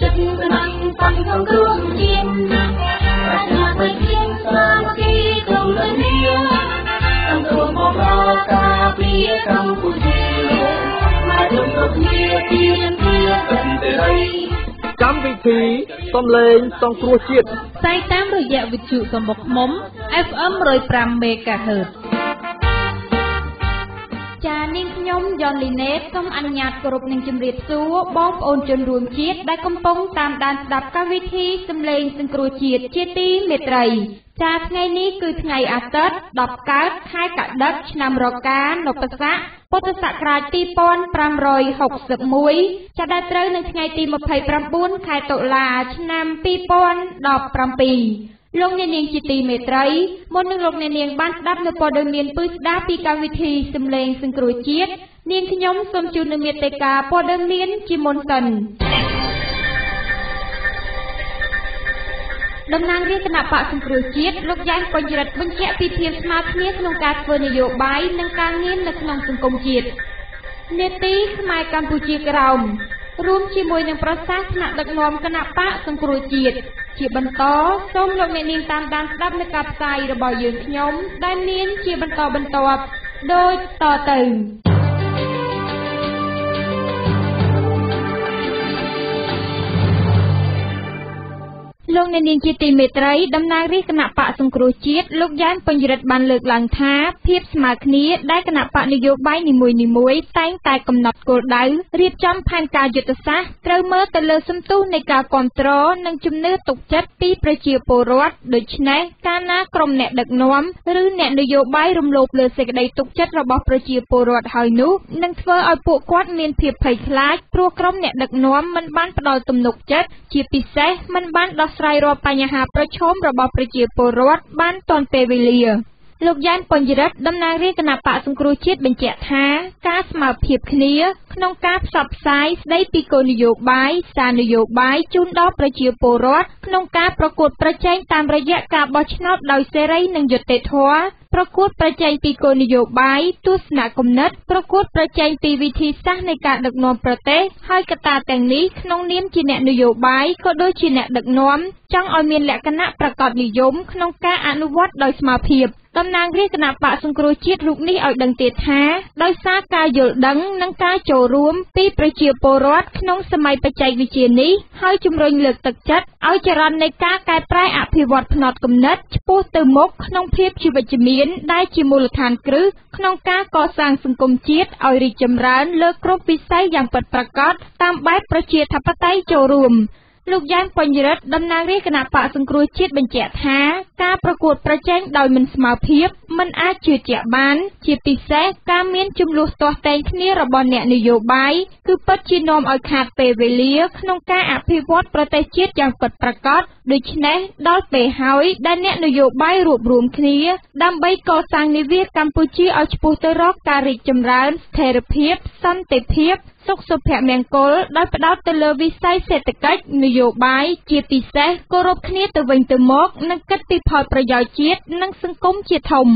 ចិត្តស្នាញ់សំក្នុងគ្រួជាតិប្រាជ្ញាមិនគៀងសាមគ្គីក្នុងលឿននាទាំងគ្រួមករកការពារកម្ពុជាមកជុំគ្រប់គ្នាទៀនទាសន្តិរីកម្មវិធីសំឡេងសង្គ្រោះជាតិផ្សាយតាមរយៈវិទ្យុសំបុកឃុំ FM 105 MHz ចានាងខ្ញុំយ៉នលីណេតសូមអនុញ្ញាតគោរពនឹងជម្រាបសួរបងប្អូនជនរួមជាតិដែលកំពុងតាមដានស្ដាប់កម្មវិធីសំឡេងសង្គ្រោះជាតិជាទីមេត្រីចាថ្ងៃនេះគឺថ្ងៃអាទិត្យ10កើតខែកដិកឆ្នាំរកានពស័កពុទ្ធសករាជ2561ចាដែលត្រូវនៅថ្ងៃទី29ខែតុលា ឆ្នាំ2017 លោកអ្នកនាងជាទីមេត្រីមុននឹងលោកអ្នកនាងបានស្ដាប់នៅព័ត៌មានពឺស្ដាប់ពីកម្មវិធីសំឡេងសង្គ្រោះជាតិនាងខ្ញុំសូមជូននូវមេត្តាព័ត៌មានជាមុនសិនតំណាងរាជគណៈបកសង្គ្រោះជាតិលោកយ៉ែនពេញរិទ្ធបញ្ជាក់ពីភាពស្មើគ្នាក្នុងការធ្វើនយោបាយនិងការងារនៅក្នុងសង្គមជាតិនេតិខ្មែរកម្ពុជាក្រោមរួមជាមួយនឹងប្រសាសន៍ថ្នាក់ដឹកនាំគណៈបកសង្គ្រោះជាតិ ជាបន្តសូមលោកអ្នកនាងតាមដានស្ដាប់នៅការផ្សាយរបស់យើងខ្ញុំដែលមានជាបន្តបន្ទាប់ដូចតទៅ លោកអ្នកនាងជាទីមេត្រីតំណាងរាជគណៈបកសង្គ្រោះជាតិលោកយ៉ែនពេញរិទ្ធបានលើកឡើងថាភាពស្មើគ្នាដែលគណៈបកនយោបាយនីមួយៗតែងតែកំណត់គោលដៅរៀបចំផែនការយុទ្ធសាស្ត្រត្រូវមើលទៅលើសន្ទុះនៃការគ្រប់គ្រងនិងជំនឿទុកចិត្តពីប្រជាពលរដ្ឋដូច្នេះកាលណាក្រុមអ្នកដឹកនាំឬអ្នកនយោបាយរំលោភលើសេចក្តីទុកចិត្តរបស់ប្រជាពលរដ្ឋហើយនោះនឹងធ្វើឲ្យពួកគាត់មានភាពភ័យខ្លាចព្រោះក្រុមអ្នកដឹកនាំមិនបានផ្ដល់ទំនុកចិត្តជាពិសេសមិនបានដោះស្រាយរាល់បញ្ហាប្រឈមរបស់ប្រជាពលរដ្ឋបានទាន់ពេលវេលាលោកយ៉ែនបញ្ញរិទ្ធតំណាងរាជគណៈបកសង្គ្រោះជាតិបញ្ជាក់ថាការស្មើភាពគ្នាក្នុងការផ្សព្វផ្សាយស្ដីពីគោលនយោបាយសារនយោបាយជូនដល់ប្រជាពលរដ្ឋក្នុងការប្រកួតប្រជែងតាមរយៈការបោះឆ្នោតដោយសេរីនិងយុត្តិធម៌ ប្រកួតប្រជែងពីគោលនយោបាយ ទស្សនៈគំនិត ប្រកួតប្រជែងពីវិធីសាស្ត្រនៃការដឹកនាំប្រទេស ហើយកត្តាទាំងនេះក្នុងនាមជាអ្នកនយោបាយក៏ដូចជាអ្នកដឹកនាំ ចង់ឲ្យមានលក្ខណៈប្រាកដនិយមក្នុងការអនុវត្តដោយស្មើភាព តំណាងរាជគណៈបកសង្គ្រោះជាតិរូបនេះឲ្យដឹងទៀតថា ដោយសារការយល់ដឹងនិងការចូលរួមពីប្រជាពលរដ្ឋក្នុងសម័យបច្ចេកវិទ្យានេះហើយជំរុញលើកទឹកចិត្តឲ្យចរន្តនៃការកែប្រែអភិវឌ្ឍផ្នត់គំនិតឆ្ពោះទៅមុខក្នុងភាពជាវិជ្ជមានដែលជាមូលដ្ឋានគ្រឹះក្នុងការកសាងសង្គមជាតិឲ្យរីកចម្រើនលើគ្រប់វិស័យយ៉ាងពិតប្រាកដតាមបែបប្រជាធិបតេយ្យចូលរួម លោកយ៉ែនពេញរិទ្ធតំណាងរាជគណៈបកសង្គ្រោះជាតិបញ្ជាក់ថា ការប្រកួតប្រជែងដោយមិនស្មើភាព មិនអាចជឿជាក់បាន ជាពិសេសការមានចំនួនទាស់តែងគ្នារបស់អ្នកនយោបាយគឺពិតជានាំឲ្យខាតពេលវេលា ក្នុងការអភិវឌ្ឍប្រទេសជាតិយ៉ាងពិតប្រាកដដូច្នេះដល់ពេលហើយដែលអ្នកនយោបាយរួបរวมគ្នា ដើម្បីកសាងនាវាកម្ពុជាឲ្យឆ្ពោះទៅរកការរីកចម្រើនស្ថិរភាពសន្តិភាពសុខសុភមង្គល ដោយផ្ដោតទៅលើវិស័យសេដ្ឋកិច្ចនយោបាយជាពិសេសគោរពគ្នាទៅវិញទៅមកនិងគិតពីផលប្រយោជន៍ជាតិនិងសង្គមជាធំ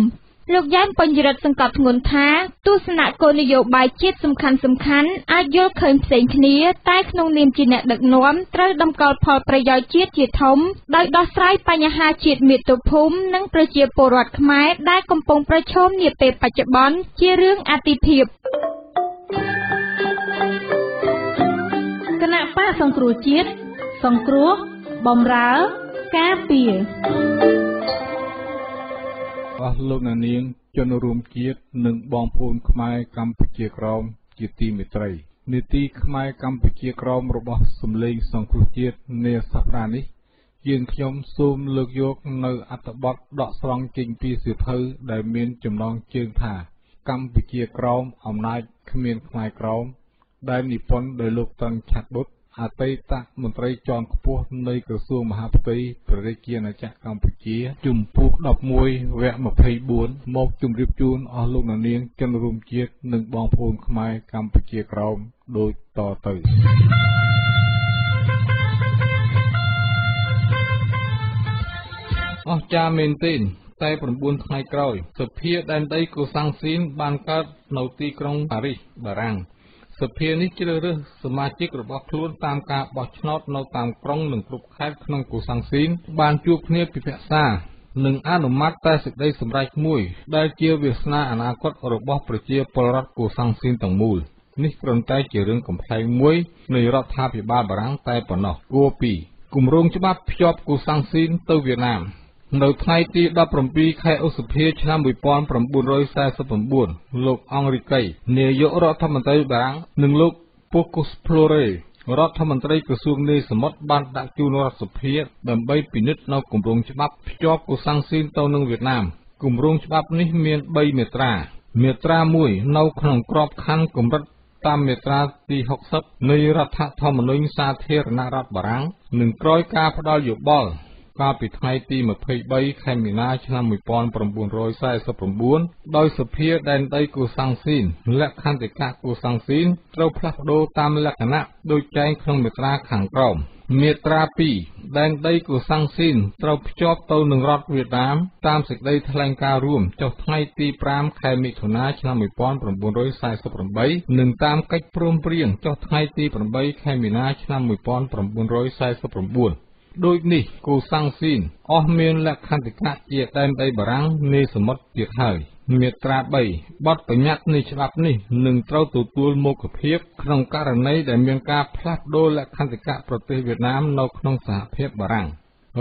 លោកយ៉ែនបញ្ញរិទ្ធសង្កត់ធ្ងន់ថាទស្សនៈគោលនយោបាយជាតិសំខាន់សំខាន់អាចយល់ឃើញផ្សេងគ្នា តែក្នុងនាមជាអ្នកដឹកនាំត្រូវតម្កល់ផលប្រយោជន៍ជាតិជាធំដោយដោះស្រាយបញ្ហាជាតិមាតុភូមិនិងប្រជាពលរដ្ឋខ្មែរដែលកំពុងប្រឈមនាពេលបច្ចុប្បន្នជារឿងអាទិភាព គណៈបកសង្គ្រោះជាតិសង្គ្រោះបំរើការពារអស់លោកអ្នកនាងជនរួមជាតិនិងបងប្អូនខ្មែរកម្ពុជាក្រោមជាទីមេត្រី នីតិខ្មែរកម្ពុជាក្រោមរបស់សម្លេងសង្គ្រោះជាតិនាសប្តាហ៍នេះយើងខ្ញុំសូមលើកយកនៅអត្ថបទដកស្រង់ចេញពីសៀវភៅដែលមានចំណងជើងថា កម្ពុជាក្រោមអំណាចគ្មានខ្មែរក្រោម ដែលនិពន្ធដោយលោកតឹងឆាត់បុត្រអតីតមន្ត្រីជាន់ខ្ពស់នៃក្រសួងមហាផ្ទៃព្រះរាជាណាចក្រកម្ពុជាជំពូក11វគ្គ24មកជម្រាបជូនអស់លោកអ្នកនាងជនរួមជាតិនិងបងប្អូនខ្មែរកម្ពុជាក្រោមដូចតទៅអស្ចារ្យមែនទែនតែ9ថ្ងៃក្រោយសភាដែនដីកូសាំងស៊ីនបានកើតនៅទីក្រុងប៉ារីសបារាំង សភានេះជ្រើសរើសសមាជិករបស់ខ្លួនតាមការបោះឆ្នោតនៅតាមក្រុងនិងគ្រប់ខេត្តក្នុងកូសាំងស៊ីនបានជួបគ្នាពិភាក្សានិងអនុម័តតែសេចក្តីសម្រេចមួយ ដែលជាវាសនាអនាគតរបស់ប្រជាពលរដ្ឋកូសាំងស៊ីនទាំងមូលនេះគ្រាន់តែជារឿងកំប្លែងមួយនៃរដ្ឋាភិបាលបារាំងតែប៉ុណ្ណោះគួរពីគម្រោងច្បាប់ភ្ជាប់កូសាំងស៊ីនទៅវៀតណាម នៅថ្ងៃទី17ខែឧសភាឆ្នាំ1949 លោកអង់រីកៃនាយករដ្ឋមន្ត្រីបារាំង និងលោកពូកូសផ្លូរេរដ្ឋមន្ត្រីក្រសួងនេសមុទ្របានដាក់ជូនរដ្ឋសភាដើម្បីពិនិត្យនៅគម្រោងច្បាប់ភ្ជាប់កូសាំងស៊ីនទៅនឹងវៀតណាមគម្រោងច្បាប់នេះមាន3មាត្រា មាត្រា1នៅក្នុងក្របខ័ណ្ឌកម្រិតតាមមាត្រាទី60នៃរដ្ឋធម្មនុញ្ញសាធារណរដ្ឋបារាំង និងក្រោយការផ្ដល់យោបល់ កាលពីថ្ងៃទី 23 ខែមីនា ឆ្នាំ1949 ដោយសភាដែនដីកូសាំងស៊ីន លក្ខន្តិកៈកូសាំងស៊ីន ត្រូវផ្លាស់ប្ដូរតាមលក្ខណៈដូចចែងក្នុងមាត្រាខាងក្រោមមាត្រា2ដែនដីកូសាំងស៊ីនត្រូវភ្ជាប់ទៅនឹងរដ្ឋវៀតណាមតាមសេចក្តីថ្លែងការណ៍រួមចុះថ្ងៃទី5ខែមិថុនាឆ្នាំ1948និងតាមកិច្ចព្រមព្រៀងចុះថ្ងៃទី8ខែមីនាឆ្នាំ1949 ដូចនេះកូសាំងស៊ីនអស់មានលក្ខន្តិកៈជាដែនដីបារាំងនៃសមុទ្រទៀតហើយមាត្រា3បទបញ្ញត្តិនៃច្បាប់នេះនឹងត្រូវទទួលមុខភាពក្នុងករណីដែលមានការផ្លាស់ប្តូរលក្ខន្តិកៈប្រទេសវៀតណាមនៅក្នុងសហភាពបារាំង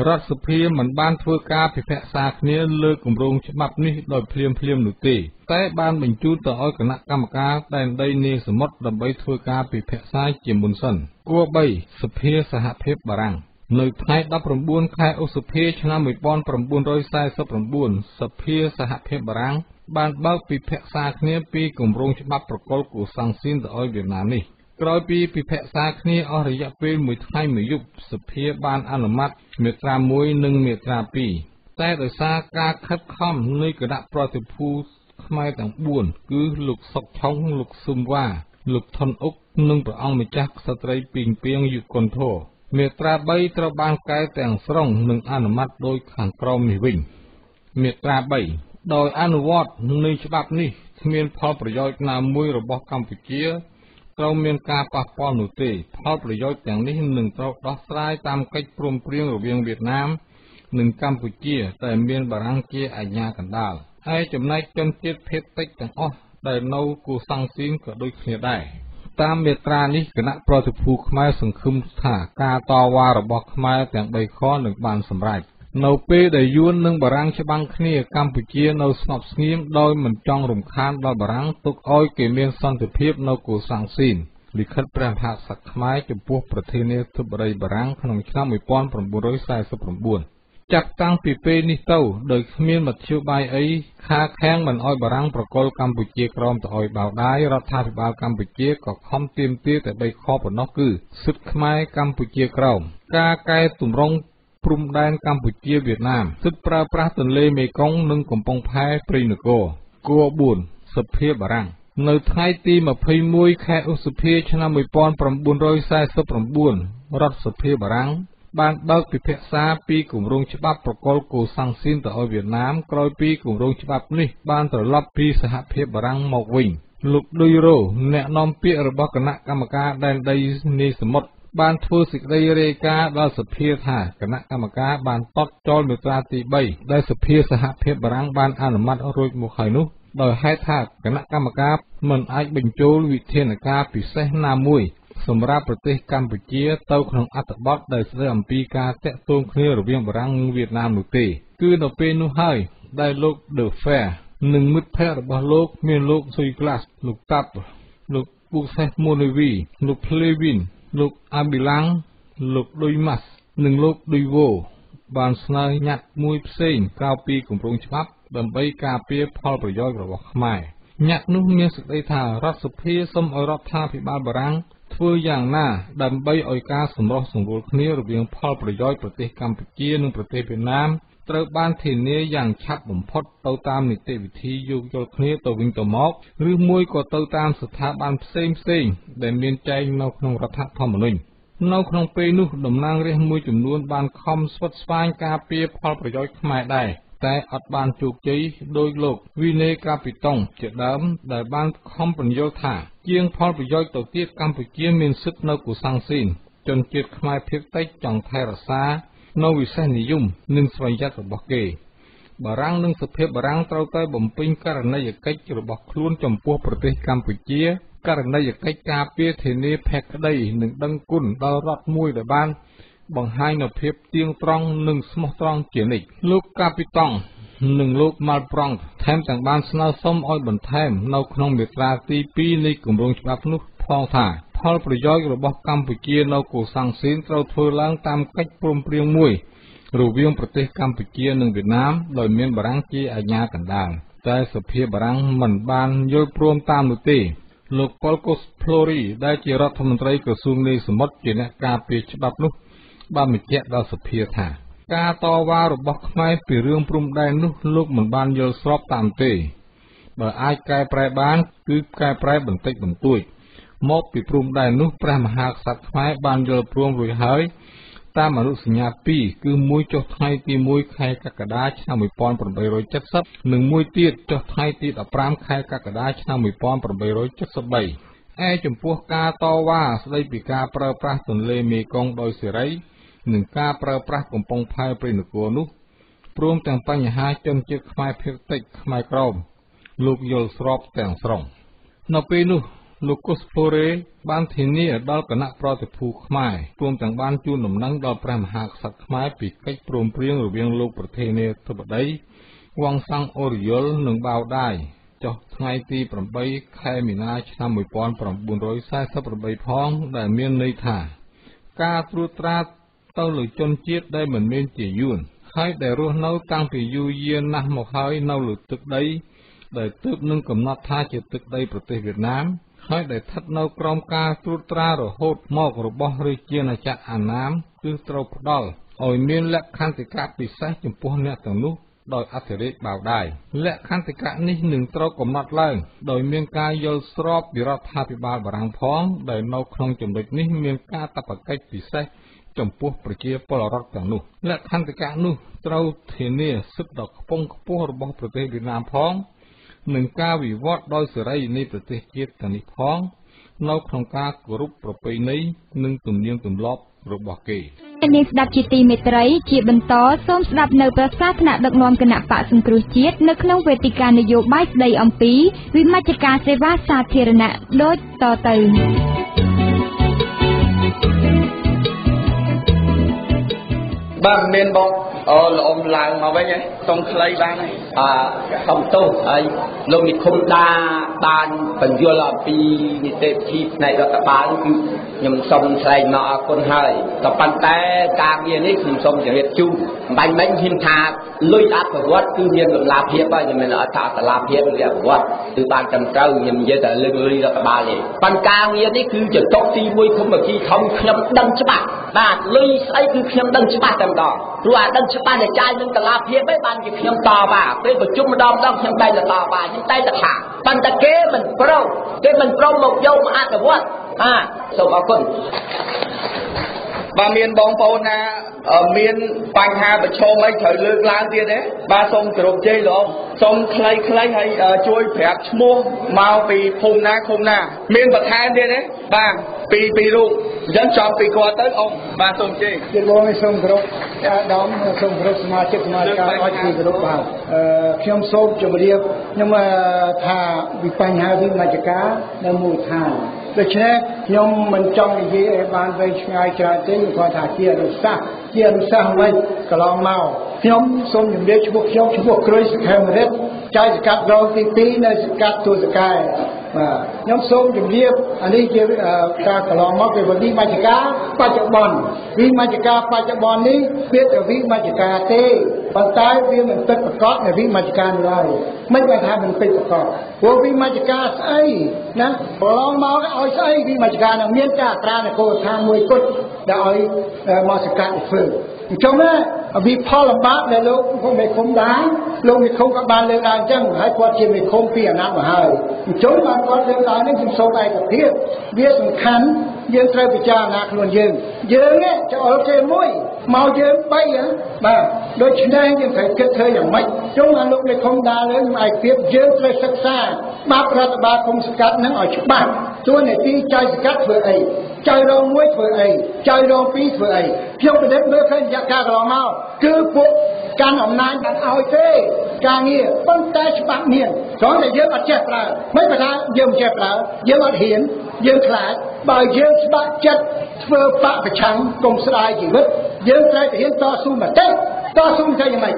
រដ្ឋសភាមិនបានធ្វើការពិភាក្សាគ្នាលើគម្រោងច្បាប់នេះដោយភ្លាមៗនោះទេតែបានបញ្ជូនទៅឲ្យគណៈកម្មការដែនដីនាសមុទ្រដើម្បីធ្វើការពិភាក្សាជាមុនសិនគួរ3សភាសហភាពបារាំង នៅថ្ងៃ19ខែឧសភាឆ្នាំ1949សភាសហភាពបារាំងបានបើកពិភាក្សាគ្នាពីគម្រោងច្បាប់ប្រកុលកូសាំងស៊ីនទៅឲ្យវៀតណាមនេះក្រោយពីពិភាក្សាគ្នាអស់រយៈពេលមួយថ្ងៃមួយយប់សភាបានអនុម័តមាត្រា1និងមាត្រា2តែដោយសារការខិតខំនៃគណៈប្រតិភូខ្មែរទាំង4គឺលោកសុកឆុងលោកស៊ុំវ៉ាលោកថនអុកនិងព្រះអង្គម្ចាស់ក្សត្រីពីងពីងយុគន្ធរ មាត្រា3ត្រូវបានកែទាំងស្រុងនិងអនុម័តដោយខាងក្រោមនេះវិញមាត្រា3ដោយអនុវត្តនៃច្បាប់នេះគ្មានផលប្រយោជន៍ណាមួយរបស់កម្ពុជាត្រូវមានការប៉ះពាល់នោះទេ ផលប្រយោជន៍ទាំងនេះនឹងត្រូវដោះស្រាយតាមកិច្ចព្រមព្រៀងរវាងវៀតណាម និងកម្ពុជាតែមានបារាំងជាអាជ្ញាកណ្ដាលហើយចំណែកជនជាតិភេទតិចទាំងអស់ដែលនៅគូសង្ស៊ីនក៏ដូចគ្នាដែរ តាមមាត្រានេះគណៈប្រតិភូខ្មែរសង្ឃឹមថាការតវ៉ារបស់ខ្មែរទាំង3ខនឹងបានសម្រេចនៅពេលដែលយួននិងបារាំងច្បាំងគ្នាកម្ពុជានៅស្ងប់ស្ងៀមដោយមិនចង់រំខានដល់បារាំងទុកឲ្យគេមានសន្តិភាពនៅកូសាំងស៊ីនលិខិតព្រះមហាក្សត្រខ្មែរចំពោះប្រធានាធិបតីបារាំងក្នុងឆ្នាំ1949 ចាប់តាំងពីពេលនេះទៅ ដោយគ្មានមធ្យោបាយអីខាខាំងមិនអោយបារាំងប្រកុលកម្ពុជាក្រោមទៅអោយបៅដាយរដ្ឋាភិបាលកម្ពុជាក៏ខំទាមទារតែបីខប៉ុណ្ណោះគឺសិទ្ធិខ្មែរកម្ពុជាក្រោមការកែតម្រង់ព្រំដែនកម្ពុជាវៀតណាមសិទ្ធិប្រើប្រាស់ទន្លេមេគង្គនិងកំពង់ផែព្រៃនគរគួរ4សភាបារាំងនៅថ្ងៃទី21ខែឧសភា ឆ្នាំ1949រដ្ឋសភាបារាំង បានបើកពិភាក្សាពីគម្រោងច្បាប់ប្រកុលកូសាំងស៊ីនទៅឲ្យវៀតណាម ក្រោយពីគម្រោងច្បាប់នេះបានត្រឡប់ពីសហភាពបារាំងមកវិញលោកឌុយរ៉ូអ្នកនាំពាក្យរបស់គណៈកម្មការដែនដីនេសមុទ្របានធ្វើសេចក្តីរាយការណ៍ដល់សភាថាគណៈកម្មការបានតតចោលមាត្រាទី3ដែលសភាសហភាពបារាំងបានអនុម័តរួចមកហើយនោះដោយហេតុថាគណៈកម្មការមិនអាចបញ្ចូលវិធានការពិសេសណាមួយ សម្រាប់ប្រទេសកម្ពុជាទៅក្នុងអត្ថបទដែលស្ដីអំពីការតាក់ទងគ្នារវាងបារាំងនិងវៀតណាមនោះទេ គឺនៅពេលនោះហើយដែលលោក De Fer និងមិត្តភ័ក្តិរបស់លោកមានលោក Douglas លោក Tapp លោក Buxes Monevi លោក Plevin លោក Abilang លោក Duimas និងលោក Duivo បានស្នើញត្តិមួយផ្សេងក្រៅពីគម្រោងច្បាប់ដើម្បីការពារផលប្រយោជន៍របស់ខ្មែរញត្តិនោះមានសេចក្តីថារដ្ឋសភាសូមឲ្យរដ្ឋាភិបាលបារាំង ធ្វើយ៉ាងណាដើម្បីឲ្យការសម្រុះសម្រួលគ្នារវាងផលប្រយោជន៍ប្រទេសកម្ពុជានិងប្រទេសវៀតណាមត្រូវបានធានាយ៉ាងឆាប់បំផុតទៅតាមនីតិវិធីយោគយល់គ្នាទៅវិញទៅមកឬមួយក៏ទៅតាមស្ថាប័នផ្សេងផ្សេងដែលមានចែងនៅក្នុងរដ្ឋធម្មនុញ្ញនៅក្នុងពេលនោះតំណាងរាស្ត្រមួយចំនួនបានខំស្វិតស្វាញការពារផលប្រយោជន៍ខ្មែរដែរ តែអត់បានជោគជ័យដោយលោកវីណេកាពីតុងជាដើមដែលបានខំបញ្យល់ថា ជាងផលប្រយោជន៍ទៅទៀតកម្ពុជាមានសិទ្ធិនៅកូសាំងស៊ីនជនជាតិខ្មែរភាគតិចចង់ថែរក្សានៅវិសេសនិយមនិងស្វ័យយ័តរបស់គេបារាំងនិងសភាបារាំងត្រូវតែបំពេញករណីយកិច្ចរបស់ខ្លួនចំពោះប្រទេសកម្ពុជាករណីយកិច្ចការពារធានាភក្តីនិងដឹងគុណដល់រដ្ឋមួយដែលបាន បង្ហាញនូវភាពទៀងត្រង់និងស្មោះត្រង់ជានិច្ចលោកកាពីតង់និងលោកម៉ាល់ប្រង់ថែមទាំងបានស្នើសុំឲ្យបន្ថែមនៅក្នុងមាត្រាទី2នៃគម្រោងច្បាប់នោះផងថាផលប្រយោជន៍របស់កម្ពុជានៅកូសាំងស៊ីនត្រូវធ្វើឡើងតាមកិច្ចព្រមព្រៀងមួយរវាងប្រទេសកម្ពុជានិងវៀតណាមដោយមានបារាំងជាអាជ្ញាកណ្ដាលតែសភាបារាំងមិនបានយល់ព្រមតាមនោះទេលោកប៉ុលកូសផ្លូរីដែលជារដ្ឋមន្ត្រីក្រសួងនេសមុទ្រជាអ្នកការពារច្បាប់នោះ បានបញ្ជាក់ដល់សភាថា ការតវ៉ារបស់ខ្មែរពីរឿងព្រំដែននោះលោកមិនបានយល់ស្របតាមទេបើអាចកែប្រែបាន គឺកែប្រែបន្តិចបន្តួច មកពីព្រំដែននោះព្រះមហាក្សត្រខ្មែរបានយល់ព្រមរួចហើយតាមអនុសញ្ញា2គឺមួយចុះថ្ងៃទី1ខែកក្កដាឆ្នាំ1870និងមួយទៀតចុះថ្ងៃទី15ខែកក្កដាឆ្នាំ1873ឯចំពោះការតវ៉ាស្ដីពីការប្រើប្រាស់ទន្លេមេគង្គដោយសេរី និងការប្រើប្រាស់កំពង់ផែព្រៃនគរនោះព្រមទាំងបញ្ហាជនជាតិខ្មែរភាគតិចខ្មែរក្រមលោកយល់ស្របទាំងស្រុងនៅពេលនោះលោកកុសផូរ៉េបានធានាដល់គណៈប្រតិភូខ្មែរព្រមទាំងបានជូនដំណឹងដល់ព្រះមហាក្សត្រខ្មែរពីកិច្ចព្រមព្រៀងរវាងលោកប្រធានាធិបតីវ៉ាងសាំងអូរីយុលនិងបាវដាយចុះថ្ងៃទី8ខែមីនាឆ្នាំ1948ផងដែលមានន័យថា ការត្រួតត្រា ទៅលើជនជាតិដែលមិនមែនជាយួន ហើយដែលរស់នៅតាំងពីយូរយារណាស់មកហើយនៅលើទឹកដី ដែលទើបនឹងកំណត់ថាជាទឹកដីប្រទេសវៀតណាម ហើយដែលស្ថិតនៅក្រោមការត្រួតត្រារហូតមករបស់រាជាណាចក្រអាណាមគឺត្រូវផ្ដល់ឲ្យមានលក្ខន្តិកៈពិសេសចំពោះអ្នកទាំងនោះដោយអធិរាជបៅដែរលក្ខន្តិកៈនេះនឹងត្រូវកំណត់ឡើង ដោយមានការយល់ស្របពីរដ្ឋាភិបាលបារាំងផង ដែលនៅក្នុងចំណុចនេះមានការតបកិច្ចពិសេស ចំពោះប្រជាពលរដ្ឋទាំងនោះលក្ខន្តិកៈនោះត្រូវធានាសិទ្ធិដ៏ខ្ពង់ខ្ពស់របស់ប្រទេសវៀតណាមផងនិងការវិវត្តដោយសេរីនៃប្រទេសជាតិទាំងនេះផងនៅក្នុងការគោរពប្រពៃណីនិងទំនៀមទម្លាប់របស់គេនាងស្ដាប់ជាទីមេត្រីជាបន្តសូមស្ដាប់នៅប្រសាសន៍គណៈដឹកនាំគណៈបកសង្គ្រោះជាតិនៅក្នុងវេទិកានយោបាយស្ដីអំពីវិមជ្ឈការសេវាសាធារណៈដូចតទៅ បាទមានបងអូល្អំឡើងមកវិញហើយសុំខ្លីបានហើយអឺសុំទោសហើយលោកនិគមដាបានបញ្យល់អំពីនីតិវិធីផ្នែករដ្ឋបាលគឺខ្ញុំសូមថ្លែងមកអរគុណហើយក៏ប៉ុន្តែការងារនេះខ្ញុំសូមជម្រាបជូនបាញ់មិញខ្ញុំថាលុយអភិវឌ្ឍគឺមានតម្លាភាពហើយខ្ញុំមិនអត់ថាតម្លាភាពឬអភិវឌ្ឍគឺបានត្រឹមត្រូវខ្ញុំនិយាយតែលើកលុយរដ្ឋបាលទេប៉ុន្តែការងារនេះគឺជាតុកទី1គុំវិធីធំខ្ញុំដឹងច្បាស់ បាទលុយស្អីគឺខ្ញុំដឹងច្បាស់តែម្ដងព្រោះអាដឹងច្បាស់តែចាយនឹងតម្លាភាពឯងបានជាខ្ញុំតវ៉ាពេលប្រជុំម្ដងម្ដងខ្ញុំតែតវ៉ាខ្ញុំតែតថាប៉ុន្តែគេមិនព្រមគេមិនព្រមមកយកមកអនុវត្តបាទសូមអរគុណ បើមានបងប្អូនណាមានបញ្ហាប្រឈមអីត្រូវលើកឡើងទៀតទេបាទសូមគោរពជ័យលោកសូមខ្លីៗហើយជួយប្រាប់ឈ្មោះមកពីភូមិណាឃុំណា មានបន្ថែមទៀតទេបាទពីពីរូបអញ្ចឹងចំពីគាត់ទៅអ៊ំបាទសូមជ័យជិះបងសូមគោរពអាដាមសូមគោរពសមាជិកសមាជិកអត់ពីគោរពបាទអឺខ្ញុំសូមជម្រាបខ្ញុំថាវិបញ្ហាវិមជ្ឈការនៅមូលដ្ឋាន ដូច្នេះខ្ញុំមិនចង់និយាយឲ្យបានវែងឆ្ងាយច្រើនទេគាត់ថាជាអនុសាសន៍ជាអនុសាសន៍អ្វីកន្លងមកខ្ញុំសូមជម្រាបឈ្មោះខ្ញុំឈ្មោះគ្រុយសខេមរិទ្ធចៅសកាត់រងទី2នៅសកាត់ទូសកែ បាទខ្ញុំសូមជម្រាបអានេះជាការកន្លងមកពីវិមជ្ឈការបច្ចុប្បន្នវិមជ្ឈការបច្ចុប្បន្ននេះវាជាវិមជ្ឈការទេប៉ុន្តែវាមិនពិតប្រកបនៃវិមជ្ឈការនោះឡើយមិនបានថាមិនពិតប្រកបព្រោះវិមជ្ឈការស្អីណាកន្លងមកឲ្យស្អីវិមជ្ឈការនឹងមានតែអត្រានគរឋានមួយគត់ដែលឲ្យមកសកាត់ធ្វើអញ្ចឹងណា វិផលលំបាកដែលលោកលោកមេឃុំដែរលោកមេឃុំក៏បានលើកឡើងអញ្ចឹងហើយគាត់ជាមេឃុំពីអាណត្តិមកហើយអញ្ចឹងបានគាត់លើកឡើងនេះខ្ញុំសូមឯកភាពវាសំខាន់យើងត្រូវពិចារណាខ្លួនយើងយើងច្អល់គេមួយមកយើង3បាទដូច្នេះយើងត្រូវគិតធ្វើយ៉ាងម៉េចជុំអាលោកលេខុំដាលើខ្ញុំឯកភាពយើងត្រូវសិក្សាបាប់រដ្ឋបាលគុំសកាត់នឹងឲ្យច្បាស់ទួនាទីចៅសកាត់ធ្វើអីចៅរងមួយធ្វើអីចៅរងពីរធ្វើអីខ្ញុំពិនិត្យមើលឃើញរយៈកាលកន្លងមកគឺពួក កាន់អំណាចបានឲ្យទេការងារប៉ុន្តែច្បាប់មានគ្រាន់តែយើងអត់ចេះប្រើមិនបើថាយើងមិនចេះប្រើយើងអត់ហ៊ានយើងខ្លាចបើយើងច្បាក់ចិត្តធ្វើបកប្រឆាំងកុំស្ដាយជីវិតយើងត្រូវតែហ៊ានតស៊ូមតិតស៊ូទៅយ៉ាងម៉េច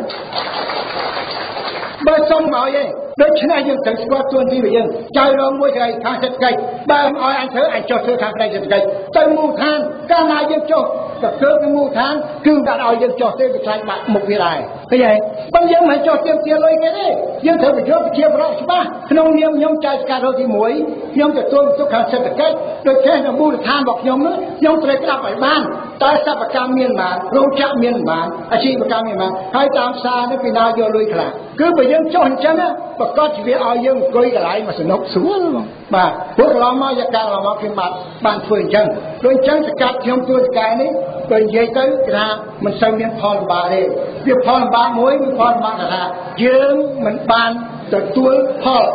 បើសុំឲ្យឯងដូច្នេះយើងត្រូវស្គាល់ទួនាទីរបស់យើងចៅរងមួយថ្ងៃខាងសេដ្ឋកិច្ចបើមិនឲ្យអញធ្វើអញចុះធ្វើខាងផ្នែកសេដ្ឋកិច្ចទៅមូលដ្ឋានកាលណាយើងចុះទៅធ្វើនៅមូលដ្ឋានគឺដាក់ឲ្យយើងចុះទេវាខ្លាចបាក់មុខវាដែរ ឃើញទេបើយើងមិនចុះទៀមទាលុយគេទេយើងត្រូវបញ្យល់ជាប្រវត្តិច្បាស់ក្នុងនាមខ្ញុំចៅស្កាត់រកទី1ខ្ញុំទទួលទុកខាងសេដ្ឋកិច្ចដូច្នេះនៅមូលដ្ឋានរបស់ខ្ញុំនោះខ្ញុំត្រូវក្តាប់ឲ្យបានតើសកម្មកម្មមានបានរោងចក្រមានបានអាជីវកម្មមានបានហើយតាមផ្សារនេះពីណាយកលុយខ្លះគឺបើយើងចុះអញ្ចឹងប្រកាសជាវាឲ្យយើងអង្គុយកន្លែងមកសនុកស្រួលបាទព្រោះកន្លងមកយកកាលកន្លងមកខ្ញុំបាទបានធ្វើអញ្ចឹង ដូចអញ្ចឹងសកាត់ខ្ញុំទួតកែនេះបើនិយាយទៅគេថាមិនសូវមានផលលំបាកទេវាផលលំបាកមួយគឺផលលំបាកថាយើងមិនបានទទួលផល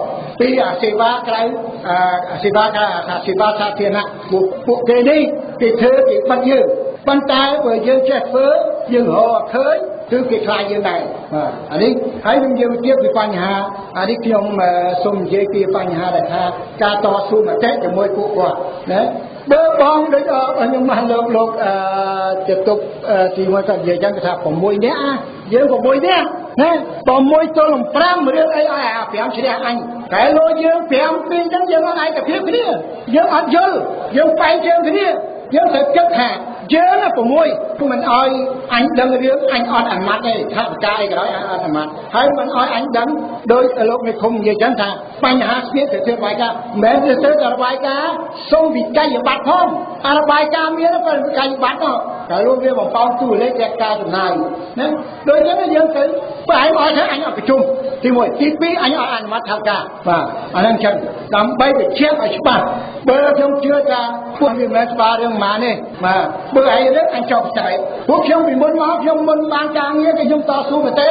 ពីអាសេវាក្រៅអាសេវាក្រៅអាសេវាសាធារណៈពួកគេនេះគេធ្វើគេបិទយើងប៉ុន្តែបើយើងចេះធ្វើយើងរកឃើញគឺគេខ្លាចយើងដែរបាទអានេះហើយខ្ញុំនិយាយទៀតពីបញ្ហាអានេះខ្ញុំសូមនិយាយពីបញ្ហាដែលថាការតស៊ូមតិជាមួយពួកគាត់ណា បើបងដូចខ្ញុំបានលោកលោកអឺទៅទុកទីមួយគាត់និយាយចឹងគេថា6នាក់យើង6នាក់ណា6ទល់នឹង5រឿងអីឲ្យអា5ជ្រះអញតែលោកយើង5ពីរចឹងយើងអត់ឯកភាពគ្នាយើងអត់យល់យើងបែកជើងគ្នាយើងត្រូវគិតថា យើងណា6មិនអោយអញដឹងរឿងអញអត់អាម៉ាត់ទេថាបកាយក៏ដោយអត់អាម៉ាត់ហើយមិនអោយអញដឹងដោយលោកនិគមនិយាយចឹងថាបញ្ហាស្ពាតទៅធ្វើបាយការមិនមែនទៅទៅរបាយការសូមវិក័យប័ត្រផងអរបាយការមានក៏វិក័យប័ត្រដែរតែលោកវាបំផោនទូលេខរកការចំណាយណាដូចចឹងយើងទៅបើឯងអត់ថាអញអត់ប្រជុំទី1ទី2អញអត់អនុម័តថាការបាទអាហ្នឹងចឹងដើម្បីបញ្ជាក់ឲ្យច្បាស់បើខ្ញុំជឿថាពួកវាមិនស្បារឿងម៉ានេះបាទបើឯងរឿងអញចោលខ្សែពួកខ្ញុំពីមុនមកខ្ញុំមិនបានការងារគឺខ្ញុំតស៊ូទៅទេ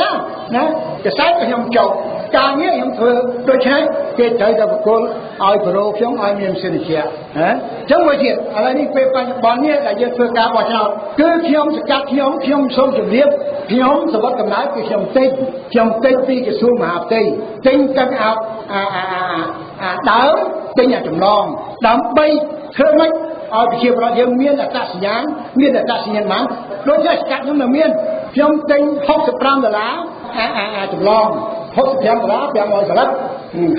ណាខ្សែក៏ខ្ញុំចោលការងារខ្ញុំធ្វើដូច្នេះគេត្រូវតែបកគលឲ្យប្រូខ្ញុំឲ្យមានសិទ្ធិជាណាចឹងមួយទៀតឥឡូវនេះពេលបច្ចុប្បន្ននេះដែលយើងធ្វើការបោះឆ្នោតគឺខ្ញុំសកាត់ខ្ញុំខ្ញុំសូមជម្រាបខ្ញុំសវត្តកំណើតគឺខ្ញុំតិចខ្ញុំតិចពីក្រសួងមហាផ្ទៃទិញទឹកអាអាអាដើមទិញអាចម្លងដើម្បីធ្វើម៉េច ឲ្យប្រជាប្រដ្ឋយើងមានអត្តសញ្ញាណមានអត្តសញ្ញាណបានដូចជាស្កាត់ខ្ញុំនៅមានខ្ញុំទិញ65ដុល្លារអាអាអាចម្លង65ដុល្លារ500សន្លឹក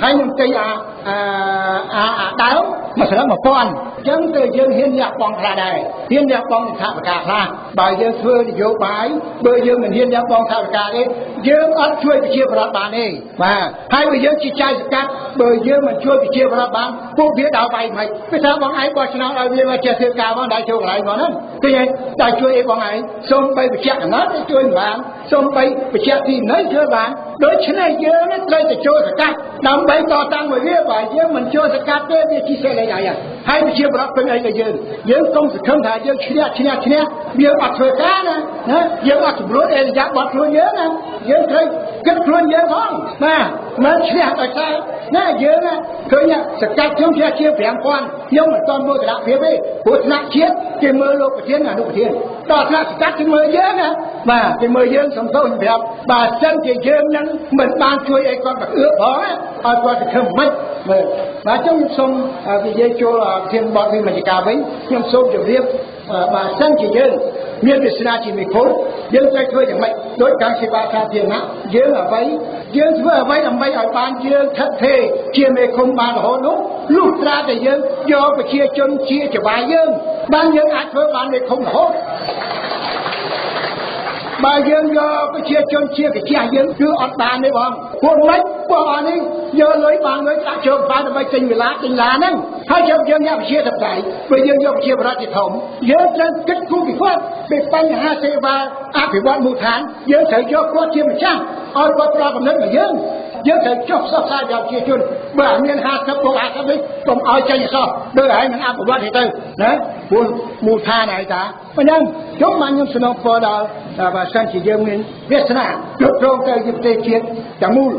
ហើយខ្ញុំទិញអា អាអាដើមមួយសន្លឹក1000អញ្ចឹងទៅយើងហ៊ានលះបង់ខ្លះដែរហ៊ានលះបង់ថាបការខ្លះបើយើងធ្វើនយោបាយបើយើងមិនហ៊ានលះបង់ថាបការទេយើងអត់ជួយប្រជាប្រដ្ឋបានទេបាទហើយបើយើងជាចៅសកាត់បើយើងមិនជួយប្រជាប្រដ្ឋបានពួកវាដល់វាយមិនពីថាបងឯងបោះឆ្នោតឲ្យវាមកចេះធ្វើការផងដែរចូលកន្លែងផងហ្នឹងឃើញទេតែជួយអីបងឯងសូមបីបញ្ជាក់កណ្ដាលជួយមិនបានសូមបីបញ្ជាក់ទីនៅជួយបាន ដូច្នេះយើងត្រូវតែចូលសកាត់ដើម្បីតតាំងមួយវាបើយើងមិនចូលសកាត់ទេវាជាសេរីហើយហើយប្រជាប្រដ្ឋពេញអីក៏យើងយើងកុំសង្ឃឹមថាយើងឈ្នះឈ្នះឈ្នះវាអត់ធ្វើការណាណាយើងអត់សម្រួលអេរយាបត់ខ្លួនយើងណាយើងត្រូវគិតខ្លួនយើងផងបាទ មិនឈ្នះដោយសារណាយើងឃើញសកាត់ខ្ញុំឈ្នះជា5000ខ្ញុំមិនតន់មើលគណៈភាពទេព្រោះថ្នាក់ជាតិគេមើលលោកប្រធានអនុប្រធានតថ្នាក់សកាត់គេមើលយើងណាបាទគេមើលយើងសំទោសប្រាប់បើសិនជាយើងនឹងមិនបានជួយឲ្យគាត់មកអឿផងឲ្យគាត់ទៅខឹងមិនមើលបាទខ្ញុំសូមនិយាយចូលធានបទវិមជ្ឈការវិញខ្ញុំសូមជម្រាប បើសិនជាយើងមានវាសនាជាមេឃុំយើងត្រូវធ្វើយ៉ាងម៉េចដោយការសេវាសាធារណៈយើងអ្វីយើងធ្វើអ្វីដើម្បីឲ្យបានយើងថិតថេរជាមេឃុំបានរហូតនោះលុះត្រាតែយើងយកប្រជាជនជាចវាយយើងបានយើងអាចធ្វើបានមេឃុំរហូត បើយើងយកប្រជាជនជាកាជះយើងគឺអត់បានទេបងពួកមិនពួកអស់នេះយកលុយបានលុយដាក់ចូលបានដើម្បីទិញវិឡាទិញឡាហ្នឹងហើយយើងយើងយកប្រជាធិបតេយ្យពេលយើងយកប្រជាបរតជាធំយើងត្រូវគិតគូរពិភពពីបញ្ហាសេវាអភិវឌ្ឍមូលដ្ឋានយើងត្រូវយកគាត់ជាម្ចាស់ឲ្យគាត់ផ្ដល់កំណត់មកយើងយើងត្រូវចុះផ្សព្វផ្សាយដល់ប្រជាជនបើអត់មាន50បូក50នេះកុំឲ្យចេញអសោះដូចឯងនឹងអភិវឌ្ឍទៅណាព្រោះមូលដ្ឋានឯតាប៉ុណ្ណឹងខ្ញុំបានខ្ញុំសំណពរដល់ បើសិនជាយើងមានវាសនាគ្រប់គ្រងទៅជាប្រទេសជាតិទាំងមូល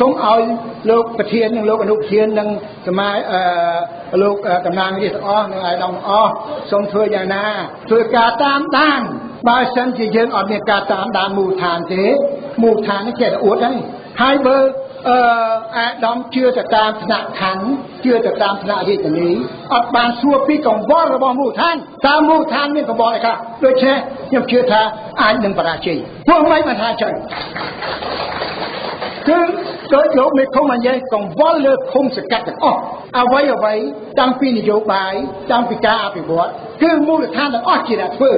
សូមឲ្យលោកប្រធាននិងលោកអនុប្រធាននិងសមាអឺលោកតំណាងរាស្ត្រទាំងអស់និងអាយដាមទាំងអស់សូមធ្វើយ៉ាងណាធ្វើការតាមដានបើសិនជាយើងអត់មានការតាមដានមូលដ្ឋានទេមូលដ្ឋាននេះចេះតែអួតហើយហើយបើ អឺអាដាមជឿទៅតាមថ្នាក់ខណ្ឌជឿទៅតាមថ្នាក់រាជធានីអត់បានសួរពីកង្វល់របស់មូលដ្ឋានតើមូលដ្ឋានមានកង្វល់អីខ្លះដូច្នេះខ្ញុំជឿថាអាចនឹងបរាជ័យព្រោះមិនបានថាចឹងគឺដូចលោកមេឃុំអញ្ចឹងកង្វល់លើឃុំសកាត់ទាំងអស់អ្វីអ្វីតាំងពីនយោបាយតាំងពីការអភិវឌ្ឍគឺមូលដ្ឋានទាំងអស់ជាអ្នកធ្វើ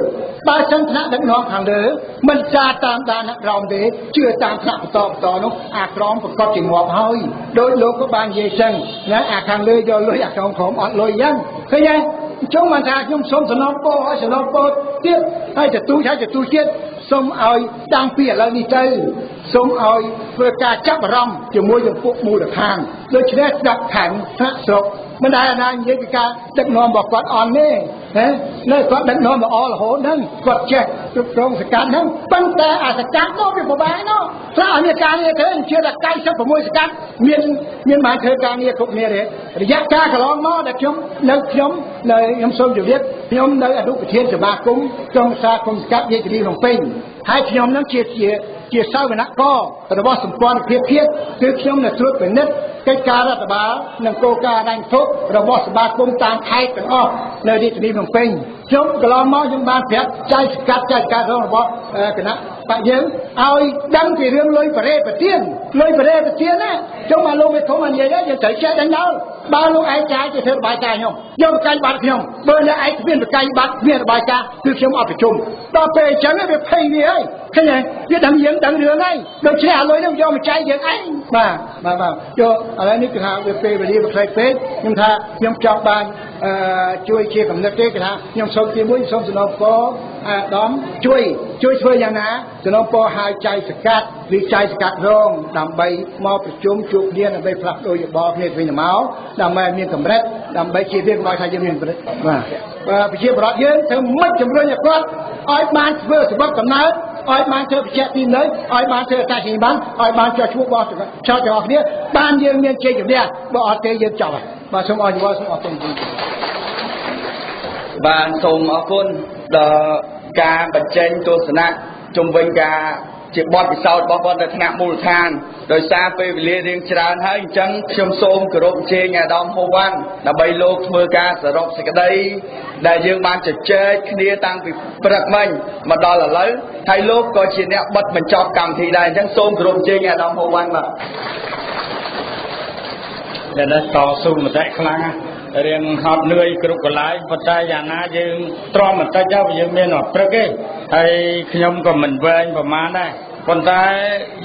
បើសិនថ្នាក់ដឹកនាំខាងលើមិនការតាមដានអ្នកក្រោមទេជឿតាមថ្នាក់បន្តបន្តនោះអាក្រមប្រកបជាងាប់ហើយដោយលោកក៏បាននិយាយចឹងណាអាខាងលើយកលុយអាក្រមក្រមអត់លុយចឹងឃើញទេអញ្ចឹងបានថាខ្ញុំសូមសំណពរឲ្យសំណពរទៀតហើយទទូចហើយទទូចទៀតសូមឲ្យតាំងពីឥឡូវនេះទៅសូមឲ្យធ្វើការចាប់អារម្មណ៍ជាមួយនឹងពួកមូលដ្ឋានដូច្នេះស្ដាប់ខាងថ្នាក់ស្រុក មិនដែលណានិយាយពីការដឹកនាំរបស់គាត់អន់ទេហ៎នៅគាត់ដឹកនាំល្អរហូតហ្នឹងគាត់ចេះគ្រប់គ្រងសកាត់ហ្នឹងប៉ុន្តែអាសកាត់នោះវាពិបាកនោះខ្លះមានការងារធ្វើជឿថា96សកាត់មានមានបានធ្វើការងារគ្រប់គ្នាទេរយៈកាលកន្លងមកដែលខ្ញុំនៅខ្ញុំនៅខ្ញុំសូមជម្រាបខ្ញុំនៅអនុប្រធានសមាគមក្រុមសាគុំសកាត់រាជធានីភ្នំពេញហើយខ្ញុំនឹងជាជា ជាសាវនគររបស់សម្ព័ន្ធភាពភាពគឺខ្ញុំនៅត្រួតពិនិត្យកិច្ចការរដ្ឋបាលនិងគោលការណ៍ដែនធុរបស់សមាគមតាមខេត្តទាំងអស់នៅរាជធានីភ្នំពេញ ខ្ញុំកន្លងមកខ្ញុំបានប្រាប់ចៅសកាត់ចៅការរបស់គណៈបកយើងឲ្យដឹងពីរឿងលុយបរិបទានលុយបរិបទានណាខ្ញុំមកលោកវិធមនិយាយយើងត្រូវចេះដឹងដល់បើលោកឯងចាយទៅធ្វើរបាយការណ៍ខ្ញុំយកប្រកាសបាត់ខ្ញុំបើអ្នកឯងគ្មានប្រកាសបាត់មានរបាយការណ៍គឺខ្ញុំអត់ប្រជុំដល់ពេលអញ្ចឹងវាភ័យវាហើយឃើញទេវាដឹងយើងដឹងរឿងហើយដូច្នេះអាលុយនឹងយកមកចាយយើងឯងបាទបាទបាទយកឥឡូវនេះគឺថាវាពេលវេលាវាខ្លីពេកខ្ញុំថាខ្ញុំចង់បានអឺ ជួយជាកំណត់ទេគឺថាខ្ញុំសូមទីមួយសូមសំណពរអាដាមជួយជួយធ្វើយ៉ាងណាសំណពរហៅចៅសកាត់ឬចៅសកាត់រងដើម្បីមកប្រជុំជួបគ្នាដើម្បីផ្លាស់ប្ដូរយោបល់គ្នាវិញទៅមកដើម្បីមានកម្រិតដើម្បីជាវាកុំឲ្យថាយើងមានកម្រិតបាទប្រជាប្រដ្ឋយើងត្រូវមិនជំរុញឲ្យគាត់ឲ្យបានធ្វើសម្បត្តិកំណើតឲ្យបានធ្វើបច្ចៈទីនៅឲ្យបានធ្វើតាជីបានឲ្យបានចោះឈ្មោះរបស់ចោលទាំងអស់គ្នាបានយើងមានជ័យជំនះបើអត់ទេយើងចប់ហើយបាទសូមអរគុណសូមអរគុណ បានសូមអរគុណដល់ការបញ្ចេញទស្សនៈជំវិញការជាបទពិសោធន៍របស់គាត់នៅថ្នាក់មូលដ្ឋានដោយសារពេលវេលារៀងច្រើនហើយអញ្ចឹងខ្ញុំសូមគោរពអញ្ជើញអាដាមហូវ៉ាន់ដើម្បីលោកធ្វើការសរុបសេចក្តីដែលយើងបានជជែកគ្នាតាំងពីព្រឹកមិញមកដល់ឥឡូវហើយលោកក៏ជាអ្នកបិទបញ្ចប់កម្មវិធីដែរអញ្ចឹងសូមគោរពអញ្ជើញអាដាមហូវ៉ាន់បាទដែលតស៊ូមតិខ្លាំងណាស់ រៀងហត់នឿយគ្រប់កន្លែងប៉ុន្តែយ៉ាងណាយើងទ្រាំបន្តិចទៅយើងមានអត់ព្រឹកទេហើយខ្ញុំក៏មិនវែងប្រមាណដែរ ប៉ុន្តែ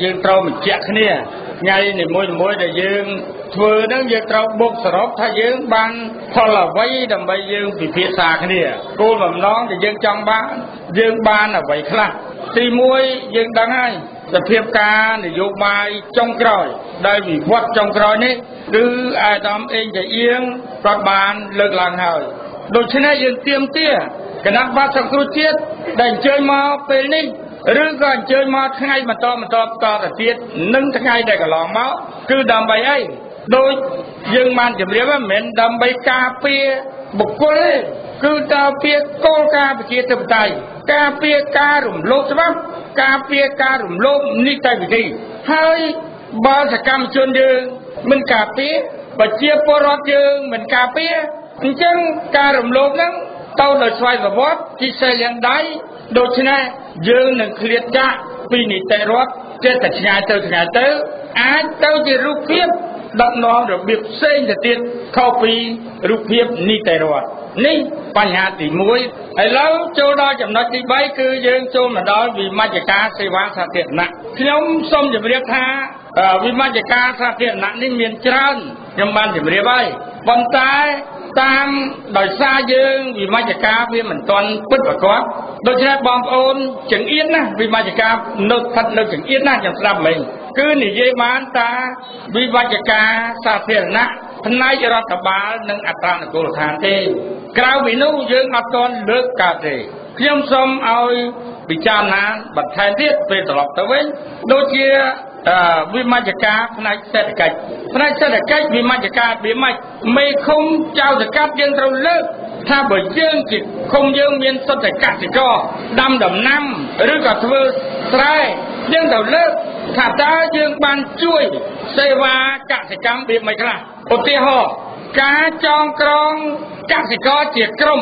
យើងត្រូវបញ្ជាក់គ្នាថ្ងៃនីមួយៗដែលយើងធ្វើហ្នឹងយើងត្រូវបុកសរុបថាយើងបានផលអ្វីដើម្បីយើងពិភាក្សាគ្នាគោលបំណងដែលយើងចង់បានយើងបានអ្វីខ្លះទី1យើងដឹងហើយសភាពការនយោបាយចុងក្រោយដែលវិវត្តចុងក្រោយនេះគឺអាដាមអេងតាអៀងគាត់បានលើកឡើងហើយដូច្នេះយើងទៀមទាគណៈបកសង្គ្រោះជាតិដែលអញ្ជើញមកពេលនេះ ឬក៏អញ្ជើញមកថ្ងៃបន្តបន្តបន្តទៅទៀតនឹងថ្ងៃដែលកន្លងមកគឺដើម្បីអីដូចយើងបានជម្រាបមិនមែនដើម្បីការពារបុគ្គលទេគឺតាមពាក្យគោលការណ៍ប្រជាធិបតេយ្យការពារការរំលោភច្បាប់ការពារការរំលោភនីតិវិធីហើយបើសកម្មជនយើងមិនការពារប្រជាពលរដ្ឋយើងមិនការពារអញ្ចឹងការរំលោភហ្នឹងទៅដោយស្វ័យប្រវត្តិទីសេលាងដៃ ដូច្នេះយើងនឹងឃ្លាតចាក់ពីនីតិរដ្ឋចិត្តតែឆ្ងាយទៅឆ្ងាយទៅ អាចទៅជារូបភាពដឹកនាំរបៀបផ្សេងទៅទៀតខុសពីរូបភាពនីតិរដ្ឋនេះបញ្ហាទី1ឥឡូវចូលដល់ចំណុចទី3គឺយើងចូលមកដល់វិមជ្ឈការសេវាសាធារណៈខ្ញុំសូមជម្រាបថា វិមជ្ឈការសាធារណៈនេះមានច្រើនខ្ញុំបានជម្រាបហើយប៉ុន្តែតាមដោយសារយើងវិមជ្ឈការវាមិនទាន់ពិតប្រកបដូច្នេះបងប្អូនចង្អៀតណាវិមជ្ឈការនៅស្ថិតនៅចង្អៀតណាខ្ញុំស្ដាប់មិញគឺនិយាយបានតាវិវច្ចការសាធារណៈផ្នែករដ្ឋបាលនិងអត្រានុកូលដ្ឋានទេ ក្រៅពីនោះយើងអត់ទាន់លើកកើតទេខ្ញុំសូមឲ្យពិចារណាបន្ថែមទៀតពេលត្រឡប់ទៅវិញដូចជា វិមជ្ឈការផ្នែកសេដ្ឋកិច្ចផ្នែកសេដ្ឋកិច្ចវិមជ្ឈការវាម៉េចមេឃុំចៅសកាត់យើងត្រូវលើកថាបើយើងជាឃុំយើងមានសុទ្ធតែកសិករដាំដំណាំឬក៏ធ្វើស្រែយើងត្រូវលើកថាតើយើងបានជួយសេវាកសិកម្មវាមិនខ្លះឧទាហរណ៍ការចងក្រងកសិករជាក្រុម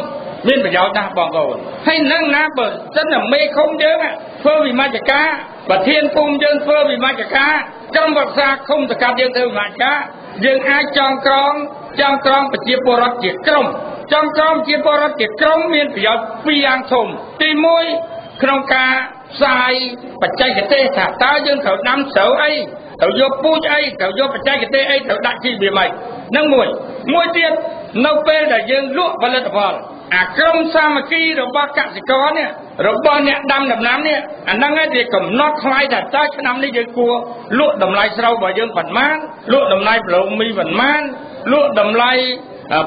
មានប្រយោជន៍ណាស់បងប្អូនហើយនឹងណាបើសិនតែមេឃុំយើងធ្វើវិមជ្ឈការប្រធានភូមិយើងធ្វើវិមជ្ឈការក្រុមប្រឹក្សាឃុំសកាត់យើងធ្វើវិមជ្ឈការយើងអាចចងក្រងចងក្រងប្រជាពលរដ្ឋជាក្រុមចងក្រងជាពលរដ្ឋជាក្រុមមានប្រយោជន៍ពីរយ៉ាងធំទី1ក្នុងការផ្សាយបច្ចេកទេសថាតើយើងត្រូវដាំស្រូវអីត្រូវយកពូជអីត្រូវយកបច្ចេកទេសអីត្រូវដាក់ជីវាម៉េចនឹងមួយមួយទៀតនៅពេលដែលយើងលក់ផលិតផល អាក្រុមសាមគ្គីរបស់កសិករនេះរបស់អ្នកដាំដំណាំនេះអាហ្នឹងឯងវាកំណត់ថ្លៃថាតើឆ្នាំនេះយើងគួរលក់តម្លៃស្រូវរបស់យើងប៉ុន្មានលក់តម្លៃប្រឡងមីប៉ុន្មានលក់តម្លៃ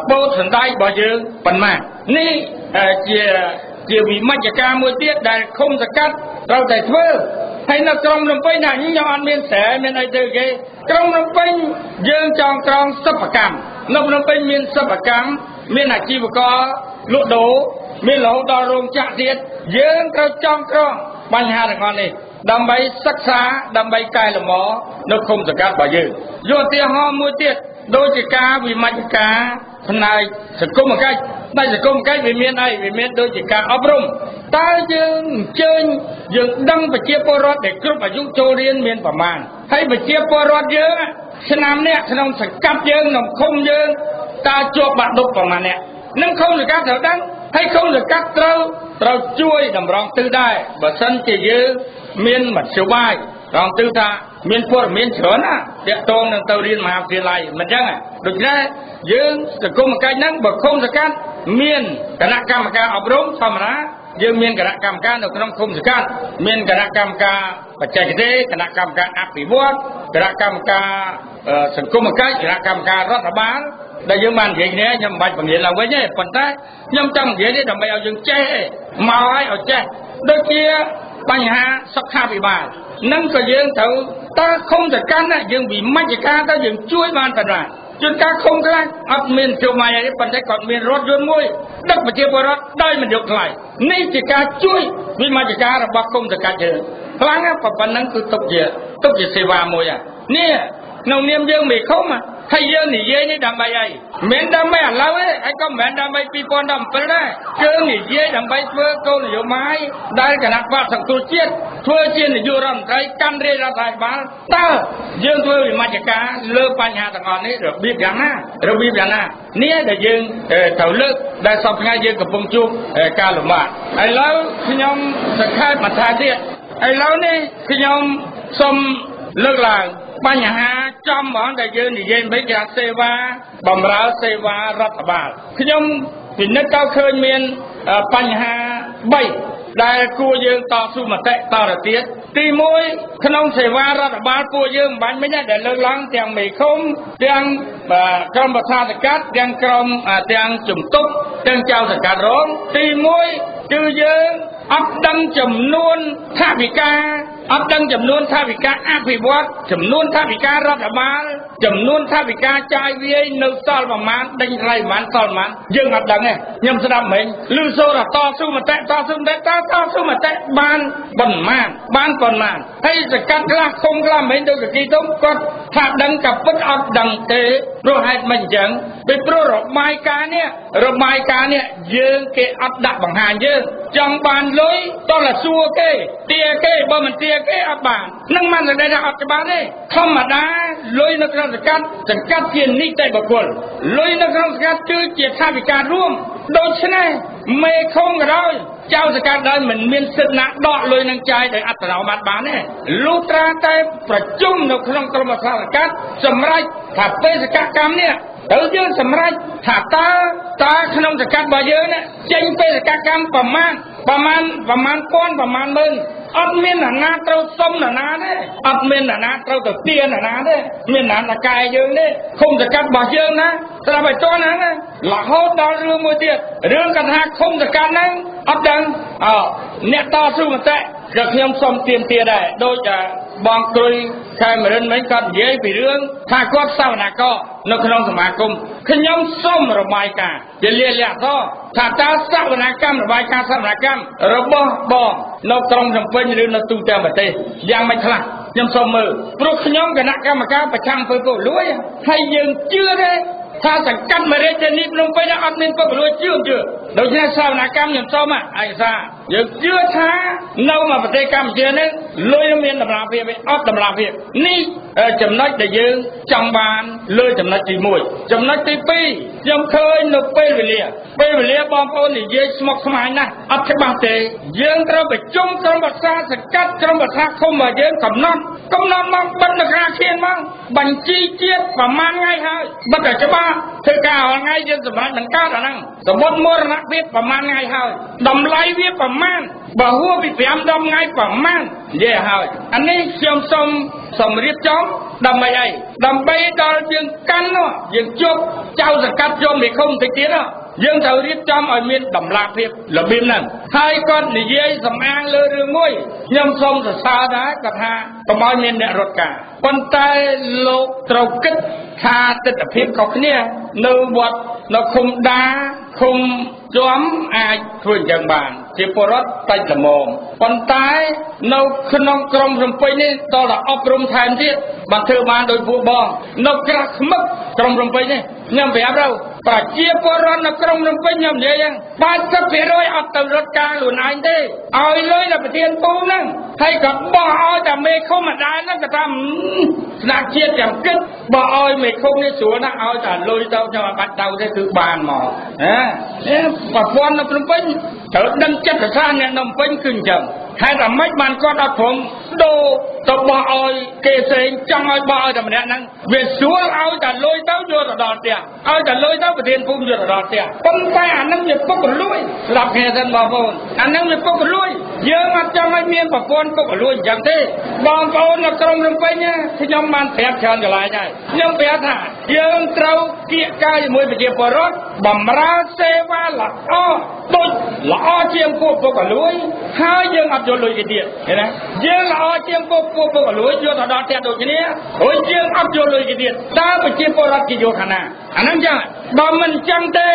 ពោតសណ្ដែករបស់យើងប៉ុន្មាននេះជាជាវិមជ្ឈការមួយទៀតដែលឃុំសកាត់ត្រូវតែធ្វើហើយនៅក្រុងភ្នំពេញណាខ្ញុំអត់មានស្រែមានអីទៅគេក្រុងភ្នំពេញយើងចងក្រងសិប្បកម្មនៅភ្នំពេញមានសិប្បកម្មមានអាជីវករ លក់ដូរមានរហូតដល់រោងចក្រទៀតយើងត្រូវចងក្រងបញ្ហាទាំងអស់នេះដើម្បីសិក្សាដើម្បីកែលម្អនៅឃុំសង្កាត់របស់យើងយកឧទាហរណ៍មួយទៀតដូចជាការវិមជ្ឈការផ្នែកសង្គមកិច្ចផ្នែកសង្គមកិច្ចវាមានអីវាមានដូចជាការអប់រំតើយើងអញ្ជើញយើងដឹងប្រជាពលរដ្ឋដែលគ្រប់អាយុចូលរៀនមានប្រមាណហើយប្រជាពលរដ្ឋយើងឆ្នាំនេះក្នុងសង្កាត់យើងក្នុងឃុំយើងតើជាប់បាក់ដប់ប្រមាណអ្នក នឹងឃុំសង្កាត់ត្រូវដឹងហើយឃុំសង្កាត់ត្រូវត្រូវជួយតម្រង់ទិសដែរបើសិនជាយើងមានមធ្យោបាយរងទិសថាមានព័ត៌មានច្រើនណាតាក់ទងនឹងទៅរៀនមហាវិទ្យាល័យមិនចឹងដូច្នេះយើងសង្គមកិច្ចហ្នឹងបើឃុំសង្កាត់មានគណៈកម្មការអប់រំធម្មតាយើងមានគណៈកម្មការនៅក្នុងឃុំសង្កាត់មានគណៈកម្មការបច្ចេកទេសគណៈកម្មការអភិវឌ្ឍគណៈកម្មការសង្គមកិច្ចគណៈកម្មការរដ្ឋបាល ដែលយើងបាននិយាយគ្នាខ្ញុំមិនបាច់បង្រៀនឡើងវិញទេប៉ុន្តែខ្ញុំចង់និយាយនេះដើម្បីឲ្យយើងចេះមកឲ្យឲ្យចេះដូចជាបញ្ហាសុខាភិបាលនឹងក៏យើងត្រូវតើឃុំសកម្មយើងវិមជ្ឈការទៅយើងជួយបានប៉ុណ្ណាជួនកាលឃុំខ្លះអត់មានជួម៉ាយអីប៉ុន្តែគាត់មានរថយន្តមួយដឹកប្រជាពលរដ្ឋដោយមិនយកថ្លៃនេះជាការជួយវិមជ្ឈការរបស់ឃុំសកម្មយើងខ្លាំងណាស់ប៉ុណ្ណឹងគឺទុកជាទុកជាសេវាមួយនេះ ក្នុងនាមយើងមេឃុំហើយយើងនិយាយនេះដើម្បីអីមិនដើម្បីឥឡូវទេហើយក៏មិនដើម្បី2017ដែរយើងនិយាយដើម្បីធ្វើគោលនយោបាយដែលគណៈបកសង្គ្រោះជាតិធ្វើជានាយករដ្ឋមន្ត្រីកាន់រាជរដ្ឋាភិបាលតើយើងធ្វើវិមជ្ឈការលើបញ្ហាទាំងអស់នេះរបៀបយ៉ាងណារបៀបយ៉ាងណានេះដែលយើងត្រូវលើកដែលសពថ្ងៃយើងកំពុងជួបការលំបាកឥឡូវខ្ញុំសង្ខេបបន្ថែមទៀតឥឡូវនេះខ្ញុំសូមលើកឡើង បញ្ហាចំហ្មងដែលយើងនិយាយមិនគេសេវាបំរើសេវារដ្ឋបាលខ្ញុំពិនិត្យទៅឃើញមានបញ្ហា3ដែលគួរយើងតស៊ូមតិតទៅទៀតទី1ក្នុងសេវារដ្ឋបាលពួកយើងមិនបាញ់មិញដែលលើកឡើងទាំងមេឃុំទាំងក្រុមប្រសាសកាត់ទាំងក្រុមទាំងជំទប់ទាំងចៅសកាត់រងទី1 គឺយើងអត់ដឹងចំនួនថាវិការអត់ដឹងចំនួនថាវិការអភិវឌ្ឍចំនួនថាវិការរដ្ឋបាលចំនួនថាវិការចាយវាយនៅសល់ប្រមាណដេញថ្លៃប្រមាណសល់ប្រមាណយើងអត់ដឹងទេខ្ញុំស្ដាប់មិញឮសូរតស៊ូមតិតស៊ូមតិតតស៊ូមតិបានប៉ុន្មានបានប៉ុន្មានហើយសកាត់ខ្លះគុំខ្លះមិញដូចកគីទុំគាត់ថាដឹងក៏ពិតអត់ដឹងទេព្រោះហេតុមិនអញ្ចឹងពីព្រោះរបាយការណ៍នេះរបាយការណ៍នេះយើងគេអត់ដាក់បង្ហាញយើងចង់បានលុយតោះតែសួរគេទាគេបើមិនទាគេអត់បាននឹងមិនដែលថាអត់ច្បាស់ទេធម្មតាលុយនៅក្នុងសង្កាត់សង្កាត់ជានីតិបុគ្គលលុយនៅក្នុងសង្កាត់គឺជាថាវិការរួមដូច្នេះមេឃុំក៏ដោយចៅសកាត់ដោយមិនមានសិទ្ធិណាដកលុយនឹងចាយដោយអត្តនោម័តបានទេលុះត្រាតែប្រជុំនៅក្នុងក្រុមប្រសាសកាត់សម្រាប់ថាបេសកកម្មនេះ ត្រូវយើងសម្រេចថាតើតើក្នុងសកាត់របស់យើងចេញបេសកកម្មប្រមាណប្រមាណប្រមាណពាន់ប្រមាណម៉ឺនអត់មានអ្នកណាត្រូវសុំអ្នកណាទេអត់មានអ្នកណាត្រូវទៅទានអ្នកណាទេមានអ្នកណាកាយយើងទេគុំសកាត់របស់យើងណាស្រាប់ឲ្យតន់ហ្នឹងណារហូតដល់រឿងមួយទៀតរឿងកថាគុំសកាត់ហ្នឹងអត់ដឹងអអ្នកតស៊ូមតិក៏ខ្ញុំសូមទៀមទាដែរដូច បងគ្រុយខេមរិនមិញគាត់និយាយពីរឿងថាគាត់សវនករនៅក្នុងសមាគមខ្ញុំសូមរបាយការណ៍ជាលាលក្ខណ៍ថាតើសវនកម្មរបាយការណ៍សវនកម្មរបស់បងនៅក្រុងភ្នំពេញឬនៅទូទាំងប្រទេសយ៉ាងម៉េចខ្លះខ្ញុំសូមមើលព្រោះខ្ញុំគណៈកម្មការប្រចាំធ្វើពុកលួយហើយយើងជឿទេថាសង្កាត់មរាជធានីភ្នំពេញអត់មានពុកលួយជឿជឿ ដូច្នេះសវនកម្មខ្ញុំសូមឯកសារយើងជឿថានៅមកប្រទេសកម្ពុជានេះលុយមានតម្លាភាពទេអត់តម្លាភាពនេះចំណុចដែលយើងចង់បានលើចំណុចទី1ចំណុចទី2ខ្ញុំឃើញនៅពេលវេលាពេលវេលាបងប្អូននិយាយស្មុគស្មាញណាស់អត់ច្បាស់ទេយើងត្រូវប្រជុំក្រុមប្រឹក្សាសង្កាត់ក្រុមប្រឹក្សាឃុំរបស់យើងកំណត់កំណត់មកបិទនៅខាងខៀនមកបញ្ជីជាតិប្រមាណថ្ងៃហើយបិទតែច្បាស់ធ្វើការរាល់ថ្ងៃយើងសម្រាប់នឹងកើតអាហ្នឹងសមុទ្រមរណភាពប្រមាណថ្ងៃហើយតម្លៃវាប្រមាណបើហួសពី5 10ថ្ងៃប្រមាណនិយាយហើយអានេះខ្ញុំសូមសូមរៀបចំដើម្បីអីដើម្បីដល់យើងកាន់នោះយើងជប់ចៅសង្កាត់ជុំមេឃុំតិចទៀតនោះ យើងត្រូវរៀបចំឲ្យមានតម្លាភាពរបៀបហ្នឹងហើយគាត់និយាយសំអាងលើរឿងមួយខ្ញុំសូមសរសើរដែរគាត់ថាកុំឲ្យមានអ្នករត់ការប៉ុន្តែលោកត្រូវគិតថាទស្សនភាពខុសគ្នានៅវត្តនៅឃុំដាឃុំជាំអាចធ្វើអញ្ចឹងបាន ជាពលរដ្ឋតិចល្មមប៉ុន្តែនៅក្នុងក្រុងភ្នំពេញនេះតតែអប់រំថែមទៀតបានធ្វើបានដោយពួកបង នៅក្រាស់ខ្មឹកក្រុងភ្នំពេញនេះខ្ញុំប្រាប់ទៅ ប្រជាពលរដ្ឋនៅក្រុងភ្នំពេញខ្ញុំនិយាយហ្នឹង80%អត់ទៅរត់ការខ្លួនឯងទេឲ្យលុយដល់ប្រធានពូហ្នឹងហើយក៏បោះឲ្យតែមេឃុំម្ដាយហ្នឹងក៏ថាស្នាក់ជាតិចាំគិតបោះឲ្យមេឃុំនេះស្រួលណាស់ឲ្យតែលុយទៅខ្ញុំអត់បាច់ទៅទេគឺបានមកណាប្រព័ន្ធនៅភ្នំពេញត្រូវដឹងចិត្តសាស្ត្រអ្នកនៅភ្នំពេញគឺអញ្ចឹងហេតុតែម៉េចបានគាត់អត់ព្រមដូរ ទៅបោះឲ្យគេផ្សេងចង់ឲ្យបោះឲ្យតែម្នាក់ហ្នឹងវាស្រួលឲ្យតែលុយទៅយកទៅដល់ផ្ទះឲ្យតែលុយទៅប្រធានភូមិយកទៅដល់ផ្ទះប៉ុន្តែអាហ្នឹងវាពុករលួយស្រាប់គ្នាសិនបងប្អូនអាហ្នឹងវាពុករលួយយើងអត់ចង់ឲ្យមានប្រព័ន្ធពុករលួយអញ្ចឹងទេបងប្អូននៅក្រុងភ្នំពេញខ្ញុំបានប្រាប់ច្រើនកន្លែងហើយខ្ញុំប្រាប់ថាយើងត្រូវគៀកកាយជាមួយប្រជាពលរដ្ឋបំរើសេវាល្អដូចល្អជាងពួកពុករលួយហើយយើងអត់យកលុយគេទៀតឃើញណាយើងល្អជាងពួកពួកពុករលួយយកទៅដល់ផ្ទះដូចគ្នារួចយើងអត់យកលុយគេទៀតតើប្រជាពលរដ្ឋគេយកខាងណាអាហ្នឹងចឹងបើមិនចឹងទេ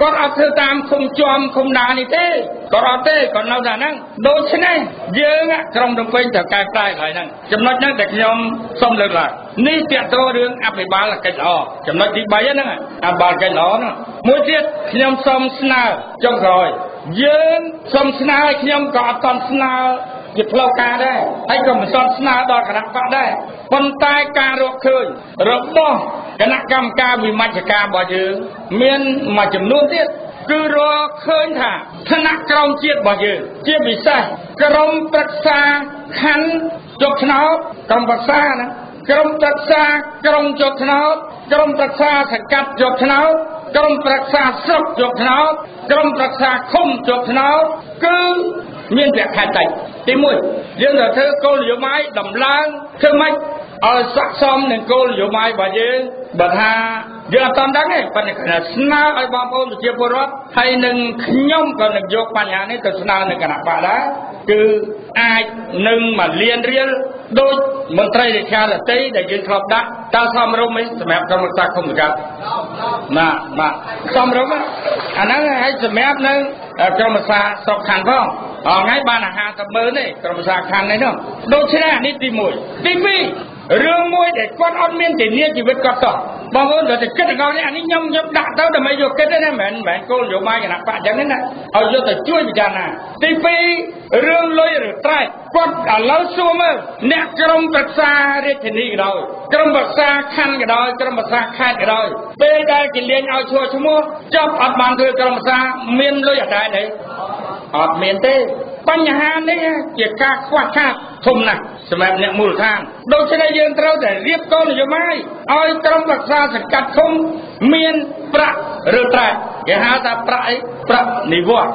គាត់អត់ធ្វើតាមឃុំជាំឃុំដានេះទេគាត់អត់ទេគាត់នៅតែហ្នឹងដូច្នេះយើងក្រុងភ្នំពេញត្រូវកែប្រែកន្លែងហ្នឹងចំណុចហ្នឹងដែលខ្ញុំសូមលើកឡើងនេះទាក់ទងរឿងអភិបាលកិច្ចល្អចំណុចទី3ហ្នឹងអភិបាលកិច្ចល្អហ្នឹងមួយទៀតខ្ញុំសូមស្នើចុងក្រោយយើងសូមស្នើឲ្យខ្ញុំក៏អត់តន់ស្នើ ជាផ្លូវការដែរហើយក៏មិនសន់ស្នើដល់គណៈបកដែរប៉ុន្តែការរកឃើញរបស់គណៈកម្មការវិមជ្ឈការរបស់យើងមានមួយចំនួនទៀតគឺរកឃើញថាឋានៈក្រមជាតិរបស់យើងជាពិសេសក្រមប្រឹក្សាខណ្ឌជោគឆ្នោតក្រមប្រឹក្សាណាក្រមប្រឹក្សាក្រុងជោគឆ្នោតក្រមប្រឹក្សាសង្កាត់ជោគឆ្នោតក្រមប្រឹក្សាស្រុកជោគឆ្នោតក្រមប្រឹក្សាឃុំជោគឆ្នោតគឺ មានលក្ខខណ្ឌតិចទី1យើងត្រូវធ្វើគោលនយោបាយដំឡើងធ្វើម៉េចឲ្យស័ក្តិសមនឹងគោលនយោបាយរបស់យើងបើថាយើងអត់តាមដឹងទេប៉ុន្តែស្នើឲ្យបងប្អូនប្រជាពលរដ្ឋហើយនឹងខ្ញុំក៏នឹងយកបញ្ហានេះទៅស្នើនៅគណៈបកដែរគឺអាចនឹងមកលៀនរៀលដោយមន្ត្រីលេខាធិការដែលយើងធ្លាប់ដាក់តើសមរម្យទេសម្រាប់ក្រុមប្រឹក្សាគុំសង្កាត់ណាបាទសមរម្យអាហ្នឹងឲ្យសម្រាប់នៅក្រុមប្រឹក្សាស្រុកខណ្ឌផង អថ្ងៃបានអាហារតែមើលទេក្រុមប្រឹក្សាខណ្ឌនេះនោះដូច្នេះនេះទី1ទី2រឿងមួយដែលគាត់អត់មានធានាជីវិតគាត់សោះបងប្អូនទៅគិតដល់នេះអានេះខ្ញុំខ្ញុំដាក់ទៅដើម្បីយកគិតទេណាមិនមែនគោលនយោបាយគណៈបកចឹងណាឲ្យយកទៅជួយពិចារណាទី2រឿងលុយឬត្រែកគាត់ឥឡូវសួរមើលអ្នកក្រុមប្រឹក្សារាជធានីក៏ដោយក្រុមប្រឹក្សាខណ្ឌក៏ដោយក្រុមប្រឹក្សាខេត្តក៏ដោយពេលដែលគេលេងឲ្យឈ្មោះឈ្មោះចប់អត់បានធ្វើក្រុមប្រឹក្សាមានលុយអត់ដែរទេ អត់មានទេបញ្ហានេះជាការខ្វះខាតធំណាស់សម្រាប់អ្នកមូលដ្ឋានដូច្នេះយើងត្រូវតែរៀបគោលនយោបាយឲ្យក្រុមរក្សាសង្កាត់ឃុំមានប្រាក់ឬត្រែគេហៅថាប្រាក់អីប្រាក់និវត្តន៍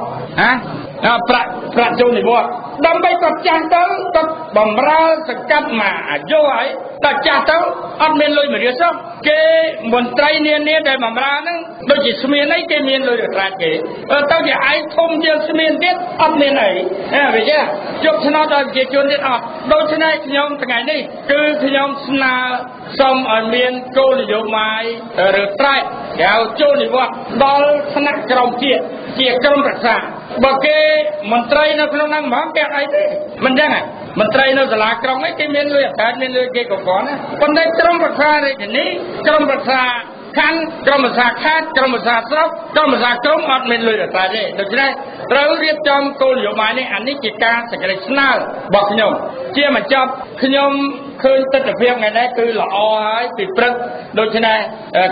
ណាប្រាក់ប្រាក់ចូលនិវត្តន៍ដើម្បីគាត់ចាស់ទៅគាត់បំរើសង្កាត់មកអាយុហើយ តែចាស់ទៅអត់មានលុយមួយរៀលសោះគេមន្ត្រីនានាដែលបំរើហ្នឹងដូចជាស្មានអីគេមានលុយរត្រាច់គេទៅជាឯងធំជាងស្មានទៀតអត់មានអីហ៎វាចាជប់ឆ្នោតដល់ប្រជាជនទៀតអត់ដូច្នេះខ្ញុំថ្ងៃនេះគឺខ្ញុំស្នើសូមឲ្យមានគោលនយោបាយរត្រាច់គេហៅចូលនិវត្តន៍ដល់ថ្នាក់ក្រមជាតិជាក្រមរក្សាបើគេមន្ត្រីនៅក្នុងហ្នឹងហ្មងគេអត់អីទេមិនចឹងហ៎ មន្ត្រីនៅសាលាក្រុងឯងគេមានលុយអត់មានលុយគេក៏គាត់ណាប៉ុន្តែក្រុមប្រឹក្សារាជធានីក្រុមប្រឹក្សាខណ្ឌក្រុមប្រឹក្សាខេត្តក្រុមប្រឹក្សាស្រុកក្រុមប្រឹក្សាក្រុមអត់មានលុយរដ្ឋាទេដូច្នេះត្រូវរៀបចំគោលនយោបាយនេះអានេះជាការសេចក្តីស្នើរបស់ខ្ញុំជាបញ្ចប់ខ្ញុំ ឃើញទស្សនវិជ្ជាថ្ងៃនេះគឺល្អហើយពីព្រឹកដូច្នេះ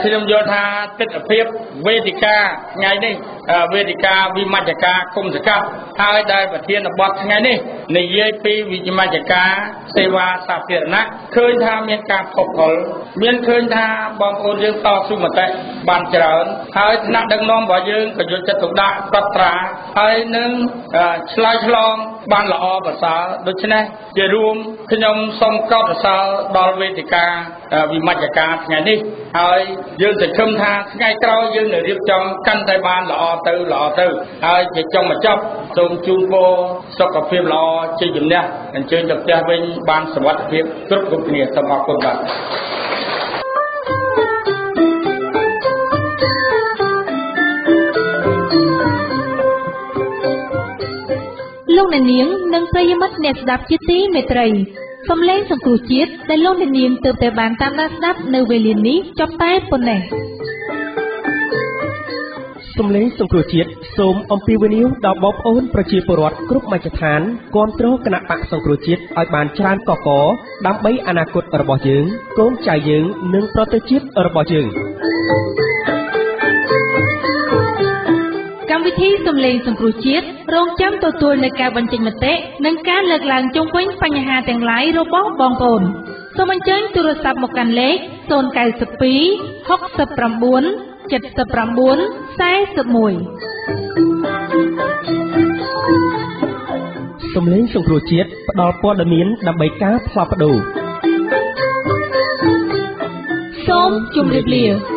ខ្ញុំយល់ថាទស្សនវិជ្ជាវេទិកាថ្ងៃនេះវេទិកាវិមជ្ឈការគុំសកាត់ហើយដែលប្រធានបទថ្ងៃនេះនិយាយពីវិមជ្ឈការសេវាសាធារណៈឃើញថាមានការផុសផុលមានឃើញថាបងប្អូនយើងតស៊ូមតិបានច្រើនហើយថ្នាក់ដឹកនាំរបស់យើងក៏យកចិត្តទុកដាក់កត់ត្រាហើយនឹងឆ្លើយឆ្លងបានល្អប្រសើរដូច្នេះជារួមខ្ញុំសូមកោតសរសើរដល់វេទិកាវិមជ្ឈការថ្ងៃនេះហើយយើងសង្ឃឹមថាថ្ងៃក្រោយយើងនឹងរៀបចំកាន់តែបានល្អទៅល្អទៅហើយជាចុងបញ្ចប់សូមជូនពរសុខភាពល្អជ័យជំនះអញ្ជើញទៅផ្ទះវិញបានសុវត្ថិភាពគ្រប់គ្រប់គ្នាសូមអរគុណបាទលោកអ្នកនាងនិងប្រិយមិត្តអ្នកស្ដាប់ជាទីមេត្រី សំឡេងសង្គ្រោះជាតិដែលលោកអ្នកនាងទើបតែបានតាមដានស្ដាប់នៅវេលានេះចប់តែប៉ុណ្ណេះសំឡេងសង្គ្រោះជាតិសូមអំពាវនាវដល់បងប្អូនប្រជាពលរដ្ឋគ្រប់មជ្ឈដ្ឋានគ្រប់គ្រងគណៈបកសង្គ្រោះជាតិឲ្យបានច្រើនកកដើម្បីអនាគតរបស់យើង កូនចៅយើងនិងប្រទេសជាតិរបស់យើង ធីសំឡេងសង្គ្រោះជាតិរងចាំទទួលនៅការបញ្ចេញមតិនិងការលើកឡើងជុំវិញបញ្ហាទាំងឡាយរបស់បងប្អូនសូមអញ្ជើញទូរស័ព្ទមកកាន់លេខ092 69 79 41សំឡេងសង្គ្រោះជាតិផ្ដល់ព័ត៌មានដើម្បីការផ្លាស់ប្ដូរសូមជម្រាបលា